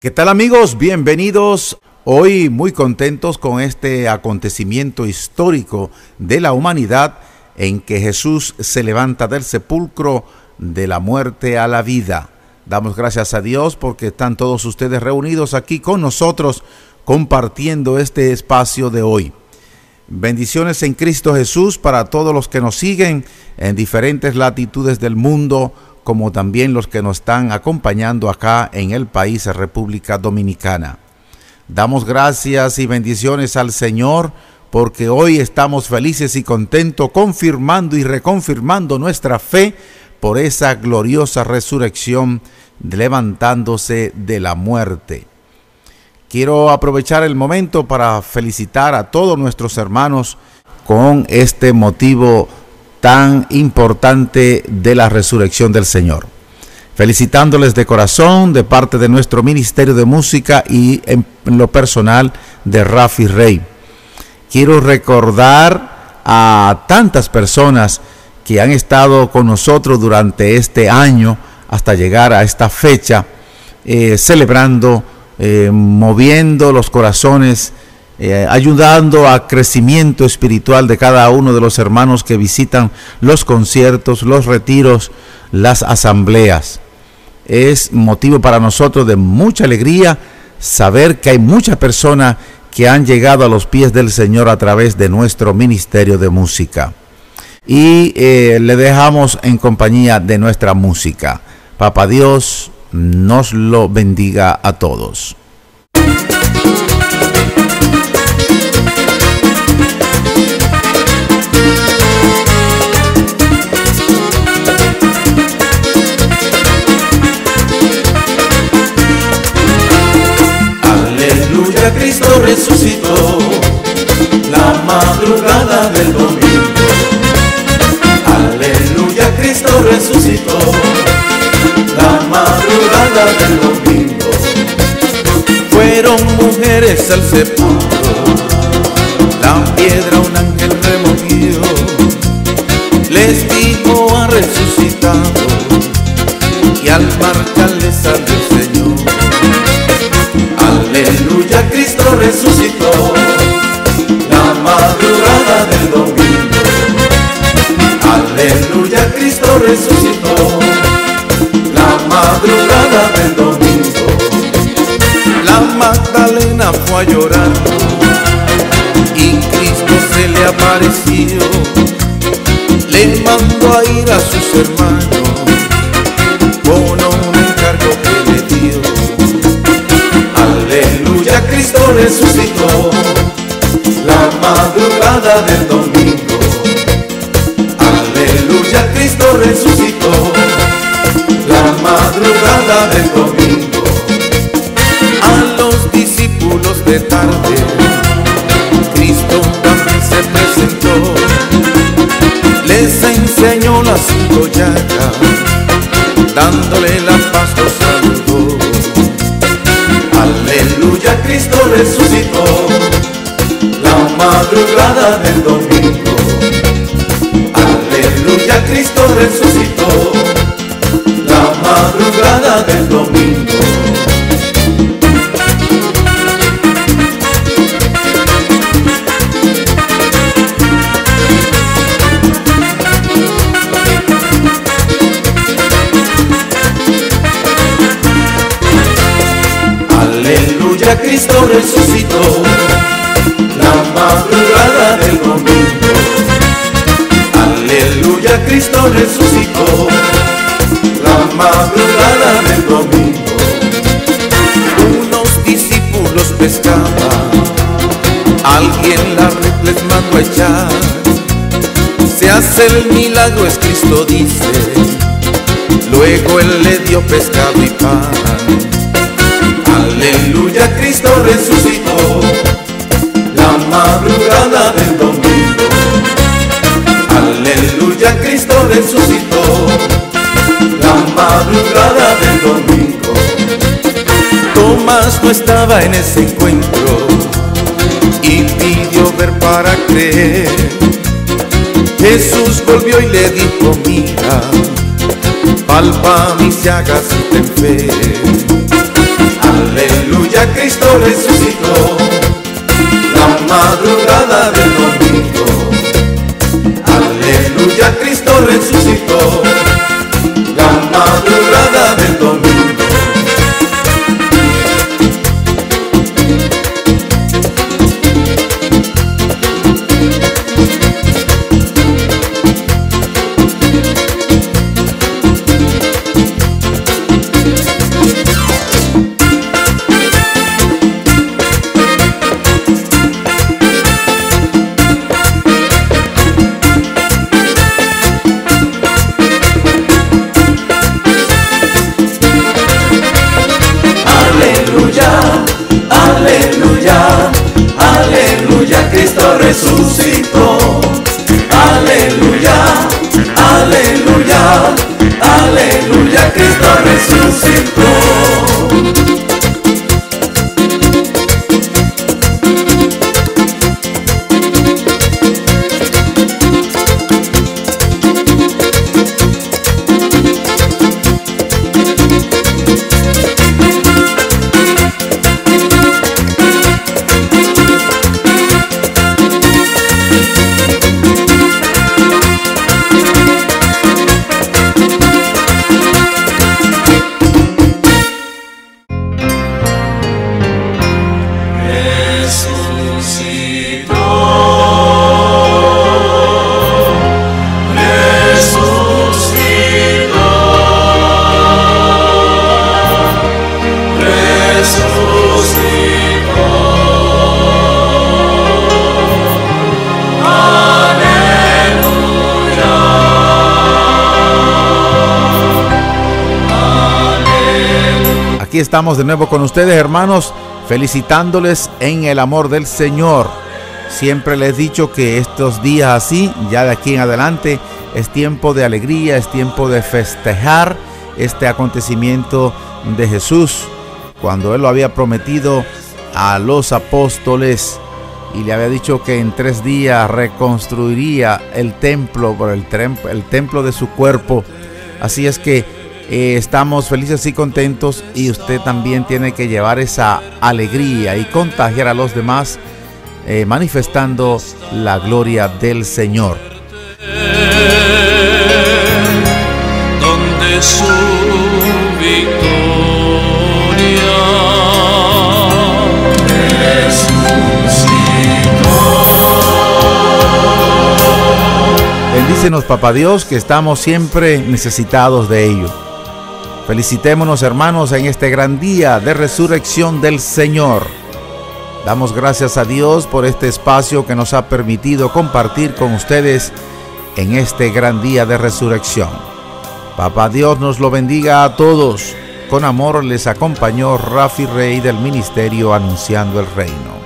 ¿Qué tal amigos? Bienvenidos. Hoy muy contentos con este acontecimiento histórico de la humanidad en que Jesús se levanta del sepulcro de la muerte a la vida. Damos gracias a Dios porque están todos ustedes reunidos aquí con nosotros compartiendo este espacio de hoy. Bendiciones en Cristo Jesús para todos los que nos siguen en diferentes latitudes del mundo como también los que nos están acompañando acá en el país, República Dominicana. Damos gracias y bendiciones al Señor porque hoy estamos felices y contentos confirmando y reconfirmando nuestra fe por esa gloriosa resurrección levantándose de la muerte. Quiero aprovechar el momento para felicitar a todos nuestros hermanos con este motivo tan importante de la resurrección del Señor. Felicitándoles de corazón de parte de nuestro Ministerio de Música y en lo personal de Rafi Rey. Quiero recordar a tantas personas que han estado con nosotros durante este año hasta llegar a esta fecha, eh, celebrando, eh, moviendo los corazones eh, ayudando a crecimiento espiritual de cada uno de los hermanos que visitan los conciertos, los retiros, las asambleas. Es motivo para nosotros de mucha alegría saber que hay muchas personas que han llegado a los pies del Señor a través de nuestro ministerio de música. Y eh, le dejamos en compañía de nuestra música. Papá Dios nos lo bendiga a todos. Resucitó la madrugada del domingo. Fueron mujeres al sepulcro, la piedra un ángel removió, les dijo ha resucitado y al marcarles madrugada del domingo. La Magdalena fue a llorar y Cristo se le apareció. Le mandó a ir a sus hermanos con un encargo que le dio. Cristo resucitó la madrugada del domingo. De tarde, Cristo también se presentó. Les enseñó las cinco llagas, dándole la paz los saludó. Aleluya, Cristo resucitó la madrugada del domingo. Aleluya, Cristo resucitó resucitó la madrugada del domingo. Unos discípulos pescaban, alguien la red les a echar. Se hace el milagro, es Cristo dice. Luego él le dio pescado y pan Aleluya, Cristo resucitó la madrugada resucitó la madrugada del domingo. Tomás no estaba en ese encuentro y pidió ver para creer. Jesús volvió y le dijo, mira, palpa mis llagas y ten fe Aleluya, Cristo resucitó. La madrugada del domingo. Estamos de nuevo con ustedes, hermanos, felicitándoles en el amor del Señor. Siempre les he dicho que estos días así, ya de aquí en adelante, es tiempo de alegría, es tiempo de festejar este acontecimiento de Jesús, cuando Él lo había prometido a los apóstoles y le había dicho que en tres días reconstruiría el templo, por el, el templo de su cuerpo. Así es que eh, estamos felices y contentos y usted también tiene que llevar esa alegría y contagiar a los demás eh, manifestando la gloria del Señor. Donde su victoria Bendícenos, Papá Dios, que estamos siempre necesitados de ello. Felicitémonos hermanos en este gran día de resurrección del Señor. Damos gracias a Dios por este espacio que nos ha permitido compartir con ustedes en este gran día de resurrección. Papá Dios nos lo bendiga a todos. Con amor les acompañó Rafi Rey del Ministerio Anunciando el Reino.